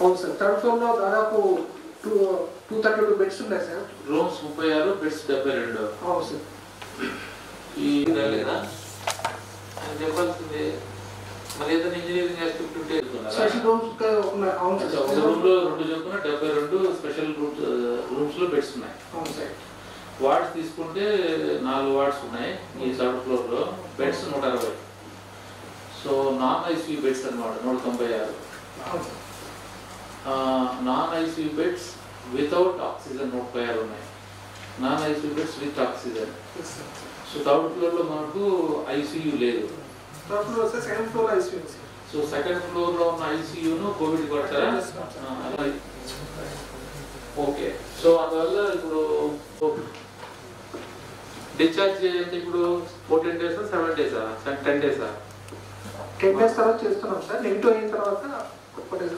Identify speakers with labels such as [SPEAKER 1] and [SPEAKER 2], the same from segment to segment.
[SPEAKER 1] అవును sir third ఫ్లోర్లో దాదాపు two two thirty two beds ఉన్నాయి సార్.
[SPEAKER 2] రూమ్స్ ముప్పై ఆరు బెడ్స్ డెబ్బై రెండు.
[SPEAKER 1] అవును సార్.
[SPEAKER 2] ఈ లేదా? చెప్పాల్సింది మరి ఏదైనా ఇంజనీరింగ్ ఆస్పెక్ట్ ఉంటే
[SPEAKER 1] స్పెషల్ రూమ్స్ అవును సార్.
[SPEAKER 2] రూమ్లో రెండు చొప్పున డెబ్బై రెండు స్పెషల్ రూమ్స్ రూమ్స్లో బెడ్స్ ఉన్నాయి.
[SPEAKER 1] అవును సార్.
[SPEAKER 2] వార్డ్స్ తీసుకుంటే నాలుగు వార్డ్స్ ఉన్నాయి ఈ థర్డ్ ఫ్లోర్లో. బెడ్స్ నూట అరవై. సో నాన్ ఐసీయూ బెడ్స్ అన్నమాట నూట తొంభై ఆరు. Non ICU beds without oxygen ముప్పై ఆరు ఉన్నాయి. Non ICU beds with oxygen. So third ఫ్లోర్లో మనకు ఐసీయూ లేదు.
[SPEAKER 1] Second floor ICU
[SPEAKER 2] so second ఫ్లోర్లో ఉన్న ఐసీయూను కోవిడ్ కొడతారా? ఓకే సో అందువల్ల ఇప్పుడు డిశ్చార్జ్ అంటే ఇప్పుడు ఫోర్టీన్ డేస్ సెవెన్ డేసా టెన్ డేసా
[SPEAKER 1] టెన్ డేస్ తర్వాత చేస్తున్నాం సార్. నెగిటివ్ అయిన తర్వాత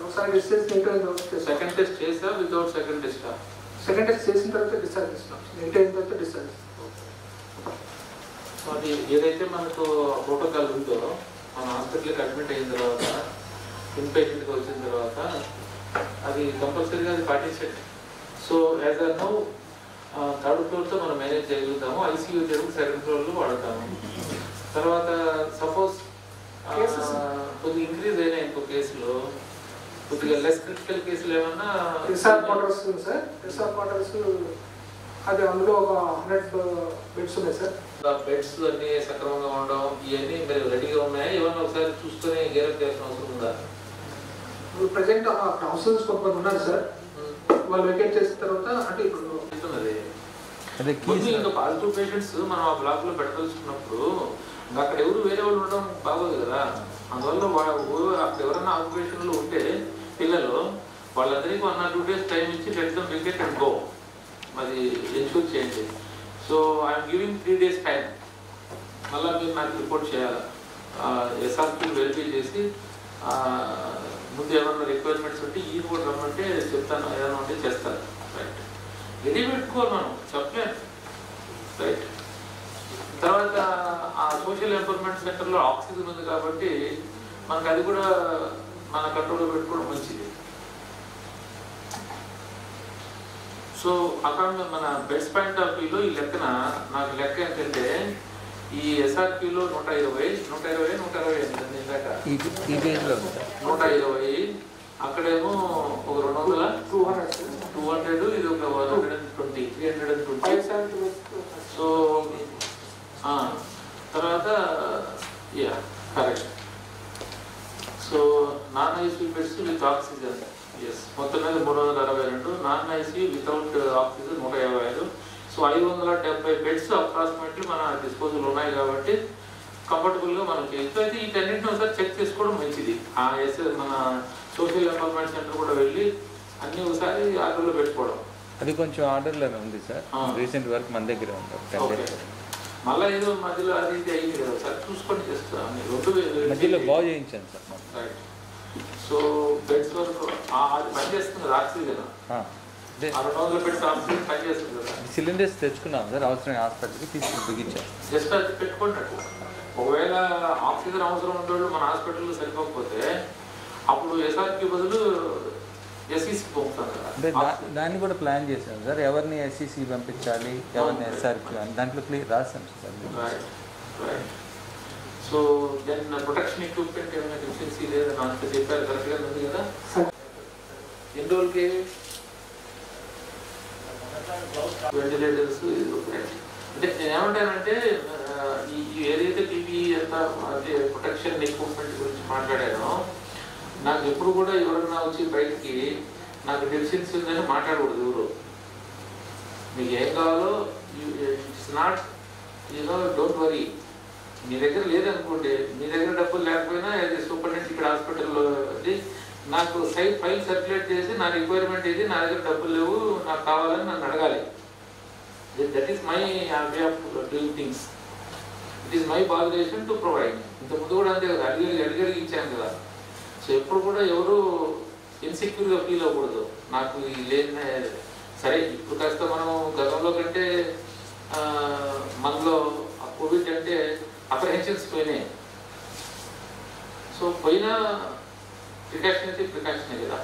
[SPEAKER 1] ఒకసారి డిశ్చార్జ్ నెగిటివ్ అయిన తర్వాత
[SPEAKER 2] సెకండ్ టెస్ట్ చేసా వితౌట్ సెకండ్ టెస్టా
[SPEAKER 1] సెకండ్ టెస్ట్ చేసిన తర్వాత డిశ్చార్జ్ చేస్తున్నాం నెగిటివ్ అయిన తర్వాత డిశ్చార్జ్
[SPEAKER 2] అది ఏదైతే మనకు ప్రోటోకాల్ ఉందో మన హాస్పిటల్కి అడ్మిట్ అయిన తర్వాత ఇన్ పేషెంట్కి వచ్చిన తర్వాత అది కంపల్సరీగా అది పాటించండి. So as a no third ఫ్లోర్తో మనం మేనేజ్ చేయగలుగుతాము. ఐసీయూ జరుగు సెకండ్ ఫ్లోర్లో వాడతాము. తర్వాత సపోజ్? కొద్దిగా ఇంక్రీజ్ అయినాయి ఇంకో కేసులో. కొద్దిగా లెస్ క్రిటికల్ కేసులు ఏమన్నా?
[SPEAKER 1] రిసార్ట్ క్వార్టర్స్ ఉంది సార్. రిసార్ట్ క్వార్టర్స్ అది అందులో ఒక హండ్రెడ్ బెడ్స్ ఉన్నాయి సార్.
[SPEAKER 2] బెడ్స్ అన్ని సక్రమంగా ఉండడం ఇవన్నీ మీరు రెడీగా ఉన్నాయా? ఏమన్నా ఒకసారి చూసుకొని గేరప్ చేయాల్సిన అవసరం ఉందా?
[SPEAKER 1] ఇప్పుడు ప్రజెంట్ హౌసెస్ కొంతమంది ఉన్నారు సార్. వాళ్ళు వెకేట్ చేసిన తర్వాత అంటే ఇప్పుడు
[SPEAKER 2] చెప్తున్నది
[SPEAKER 3] అదే
[SPEAKER 2] ముందు
[SPEAKER 3] కీస్
[SPEAKER 2] ఇంకా పాజిటివ్ పేషెంట్స్ మనం ఆ బ్లాక్లో పెట్టదలుచుకున్నప్పుడు అక్కడ ఎవరు వేరే వాళ్ళు ఉండడం బాగోదు కదా. అందువల్ల అక్కడ ఎవరన్నా ఆక్యుపేషన్లో ఉంటే పిల్లలు వాళ్ళందరికీ one or two days time ఇచ్చి let them vacate and go. మరి ఎంచుకొని చేయండి. So I'm giving three days time. మళ్ళీ మీరు నాకు రిపోర్ట్ చేయాలి? ఎస్ఆర్పీ వెరిఫై చేసి ముందు ఏమన్నా రిక్వైర్మెంట్స్ ఉంటే ఈయన కూడా రమ్మంటే చెప్తాను. ఏదైనా ఉంటే చేస్తాను. రైట్. రెడీ పెట్టుకోవాలి మనం. చెప్పలేను రైట్. తర్వాత సోషల్ ఎంపవర్మెంట్ సెంటర్లో ఆక్సిజన్ ఉంది కాబట్టి మనకు అది కూడా మన కంట్రోల్లో పెట్టుకోవడం మంచిది. సో అక్కడ మన బెస్ట్ పాయింట్ ఆఫ్ వ్యూలో ఈ లెక్కన నాకు లెక్క ఏంటంటే ఈ ఎస్ఆర్పిలో నూట ఇరవై నూట ఇరవై నూట ఇరవై ఎనిమిది ఇందాక. నూట ఇరవై అక్కడేమో ఒక రెండు వందల
[SPEAKER 1] టూ హండ్రెడ్.
[SPEAKER 2] టూ హండ్రెడ్ ఇది ఒక one hundred and twenty three hundred and twenty
[SPEAKER 1] five seventy
[SPEAKER 2] so ఆ, తర్వాత yeah correct so non IC beds with oxygen yes మొత్తం మీద మూడు వందల అరవై రెండు. నాన్ ఐసీ వితౌట్ ఆక్సిజన్ నూట యాభై ఐదు. సో ఐదు వందల డెబ్బై బెడ్స్ అప్రాక్సిమేట్లీ మన డిస్పోజల్ ఉన్నాయి కాబట్టి కంఫర్టబుల్గా మనం చేయొచ్చు. అయితే వీటన్నింటిని ఒకసారి చెక్ చేసుకోవడం మంచిది. ఆ ఎస్ మన సోషల్ ఎంపవర్మెంట్ సెంటర్ కూడా వెళ్ళి అన్ని ఒకసారి ఆర్డర్లో పెట్టుకోవడం.
[SPEAKER 3] అది కొంచెం ఆర్డర్లోనే ఉంది సార్. రీసెంట్ వర్క్ మన దగ్గర ఉంది.
[SPEAKER 2] మళ్ళీ ఏదో మధ్యలో అది ఇది అయింది కదా. సార్ చూసుకొని చేస్తాను రెండు
[SPEAKER 3] మధ్యలో బాగు చేయించాను సార్.
[SPEAKER 2] రైట్ సో బెడ్స్ వరకు అది పని చేస్తుంది కదా. ఆక్సిజన్ రెండు వందల బెడ్స్ ఆక్సిజన్ పని చేస్తుంది కదా.
[SPEAKER 3] సిలిండర్స్ తెచ్చుకున్నాం సార్ అవసరం హాస్పిటల్కి తీసుకుని బిగించాం
[SPEAKER 2] జస్ట్ అది పెట్టుకోండి అట్లా. ఒకవేళ ఆక్సిజన్ అవసరం ఉండేవాళ్ళు మన హాస్పిటల్లో సరిపోకపోతే అప్పుడు ఎస్ఆర్కి బదులు ఎస్ఈసి పంపుతాం
[SPEAKER 3] అంటే
[SPEAKER 2] కదా
[SPEAKER 3] దా- దాన్ని కూడా ప్లాన్ చేశాం సార్. ఎవరిని ఎస్సీసీ పంపించాలి ఎవరిని ఎస్ఆర్కి అని దాంట్లో clear రాశాం sir
[SPEAKER 2] right right so then protection equipment ఏమైనా డెఫిషియన్సీ లేదని అంత చెప్పారు కరెక్ట్గా ఉంది కదా? ఎన్ని రోజులకి? వెంటిలేటర్స్ అంటే నేను ఏమంటానంటే ఆ, ఈ ఈ ఏదైతే టీవీ అంత అదే ప్రొటెక్షన్ ఎక్విప్మెంట్ గురించి మాట్లాడానో నాకు ఎప్పుడు కూడా ఎవరన్నా వచ్చి బయటికి నాకు డెఫిషియన్సీ ఉందని మాట్లాడకూడదు ఎవరు. మీకు ఏం కావాలో it's not you know don't worry మీ దగ్గర లేదనుకోండి మీ దగ్గర డబ్బులు లేకపోయినా అది సూపరింటెండెంట్ ఇక్కడ హాస్పిటల్లో అది నాకు సైట్ ఫైల్ సర్క్యులేట్ చేసి నా రిక్వైర్మెంట్ ఇది నా దగ్గర డబ్బులు లేవు నాకు కావాలని నన్ను అడగాలి. That is my way of doing things it is my బాధ్యులేషన్ to provide ఇంతకుముందు కూడా అంతే కదా అడిగి అడిగి ఇచ్చాను కదా. సో ఎప్పుడు కూడా ఎవరు ఇన్సెక్యూర్గా ఫీల్ అవ్వకూడదు. నాకు ఈ లేని సరే ఇప్పుడు కాస్త మనం గతంలో కంటే ఆ, మనలో ఆ కోవిడ్ అంటే అప్రహెన్షన్స్ పోయినాయి. సో పోయినా ప్రికాషన్ అయితే ప్రికాషనే కదా.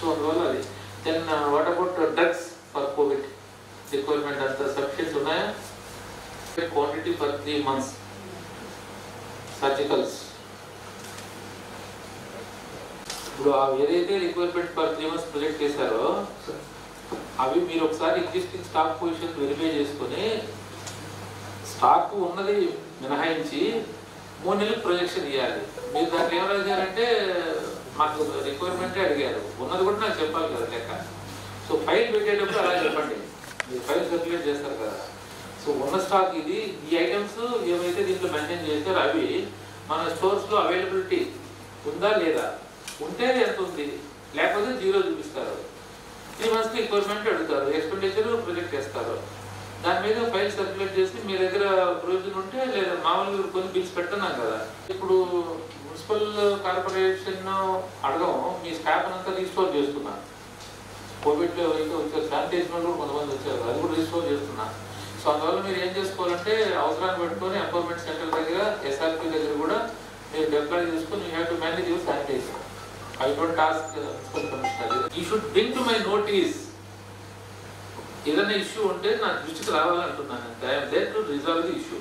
[SPEAKER 2] సో అందువల్ల అది. Then what about drugs for covid requirement అంత సఫిషియెంట్ ఉన్నాయా? Quantity for three months surgicals ఇప్పుడు అవి ఏదైతే requirement for three months project చేశారో అవి మీరు ఒకసారి ఎగ్జిస్టింగ్ స్టాక్ పొజిషన్ వెరిఫై చేసుకొని స్టాక్ ఉన్నది మినహాయించి మూడు నెలలు ప్రొజెక్షన్ ఇవ్వాలి మీరు దాంట్లో ఏం రాశారంటే మాకు రిక్వైర్మెంటే అడిగారు. ఉన్నది కూడా నాకు చెప్పాలి కదా లెక్క. సో ఫైల్ పెట్టేటప్పుడు అలా చెప్పండి. మీరు ఫైల్ సర్క్యులేట్ చేస్తారు కదా. సో ఉన్న స్టాక్ ఇది. ఈ ఐటమ్స్ ఏమైతే దీంట్లో మెయింటైన్ చేస్తారో అవి మన స్టోర్స్లో అవైలబిలిటీ ఉందా లేదా? ఉంటే ఎంత లేకపోతే జీరో చూపిస్తారు. త్రీ మంత్స్కి ఎక్విప్మెంట్ అడుగుతారు. ఎక్స్పెండిచర్ ప్రొజెక్ట్ చేస్తారు. దాని మీద ఫైల్ సర్క్యులేట్ చేసి మీ దగ్గర ప్రొవిజన్ ఉంటే లేదా మామూలుగా కొన్ని బిల్స్ పెట్టున్నాం కదా. ఇప్పుడు మున్సిపల్ కార్పొరేషన్ అడగం మీ స్టాఫ్ అంతా రీస్టోర్ చేస్తున్నా. కోవిడ్లో అయితే వచ్చారు. శానిటైజర్ కూడా కొంతమంది వచ్చారు. అది కూడా రీస్టోర్ చేస్తున్నా. సో అందువల్ల మీరు ఏం చేసుకోవాలంటే అవసరాన్ని పెట్టుకొని ఎంపవర్మెంట్ సెంటర్ దగ్గర ఎస్ఆర్పి దగ్గర కూడా మీరు డిప్లాయ్ చేసుకుని you have to manage your sanitiser I don't task municipal commissioner you should bring to my notice ఏదైనా ఇష్యూ ఉంటే నా దృష్టికి రావాలంటున్నాను. I'm there to resolve the issue